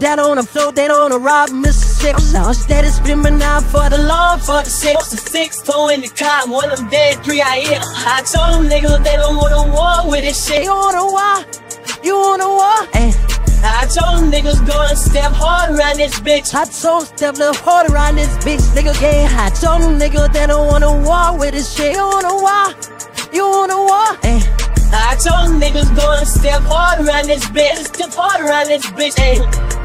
That on the floor, they don't wanna rob Mississippi. Now steady screaming out for the law, for the six. The six, four in the car, one of them dead, three I hit. I told them niggas they don't want a war with this shit. You wanna war? You wanna war? Hey. Eh. I told them niggas go and step hard around this bitch. I told step a little hard around this bitch, nigga. Yeah, I told them niggas they don't wanna war with this shit. You wanna war? You wanna war? Hey. Eh. I told niggas go and step hard around this bitch. Step hard around this bitch. Hey,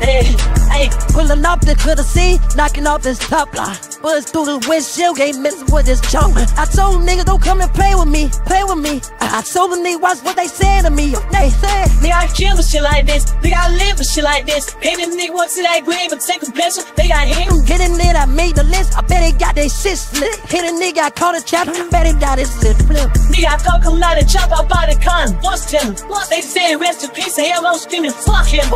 hey, hey. Pulling up the to the sea, knocking off this top line. Buzz through the windshield, ain't messing with this chunk. I told niggas don't come and play with me, play with me. I told them niggas watch what they say to me. They said, Nigga, I kill for shit like this. Nigga, I live for shit like this. Hate them nigga want to that grave and take a blessing. They got him. Getting it, I made the list. I bet he got they shit split. Hit a nigga, I caught a trap. Bet he got his shit flip. Nigga, I come come out and chop out by the con. What's them? They say rest in peace. Hell, I'm screaming, fuck him.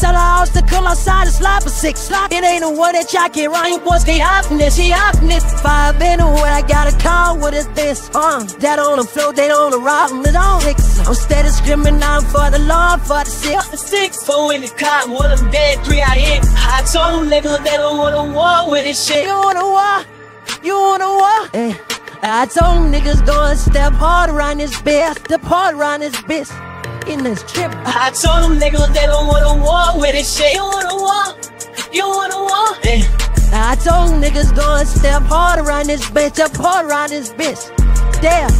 Tell her house come outside and slap a six slap. It ain't a word that y'all can rhyme. What's the happiness? He happiness. Five in the way, I got a call. What is this? Uh, that on the floor, they on the rock. Me don't I'm steady screaming out for the law, for the six. The six, four in the car, one of them dead, three I hit. I told them niggas they don't want to war with this shit. You wanna war? You wanna war? Eh. I told them niggas go and step hard around this bitch, step hard around this bitch. In this trip, I told them niggas they don't want to walk with this shit. You wanna war? You wanna walk. Yeah. I told them niggas and step hard around this bitch, step hard around this bitch. Damn.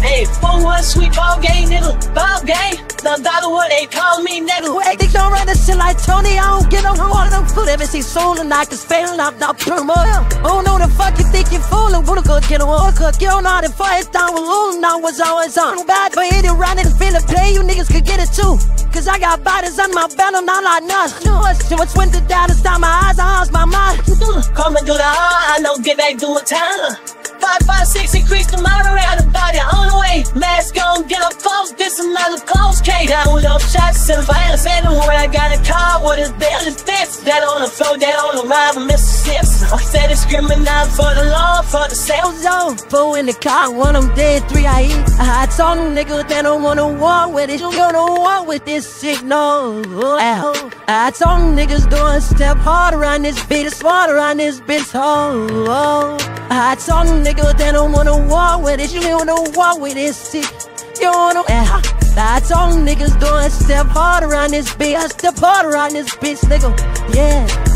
Hey, phone one sweet ball game, nigga. Ball game. The dollar what they call me, nigga. Wait, they don't run this shit like Tony. I don't get no one of them food. Ever see soul and knock his failing up, now turmoil. Oh, no, the fuck you think you're fooling. Wanna go get a cook. You don't know how to fight down with Lulu. Now was always on. Bad, but it around and feel the play. You get it too. Cause I got bodies on my and I'm like nuts. So it's winter down, it's my eyes, I lost my mind. And do the hard, I know get back doing time. Five, five, six, increase the moderate the body on the way. Mask on, get up close, this another close K down with those shots and violence. And word I got a car, what is that? Is this? That on the floor, that on the ride of I said it's screaming out for the law, for the sales zone. Four in the car, one of them dead, three I eat. I told them niggas they don't wanna walk with it. You gonna walk with this shit, no. I told them niggas doing step hard around this bitch, smart around this bitch, oh. I told them niggas they don't wanna walk with it. You wanna walk with this shit. You wanna, yeah. I told niggas doing step hard around this bitch, I step hard around this bitch, nigga. Yeah.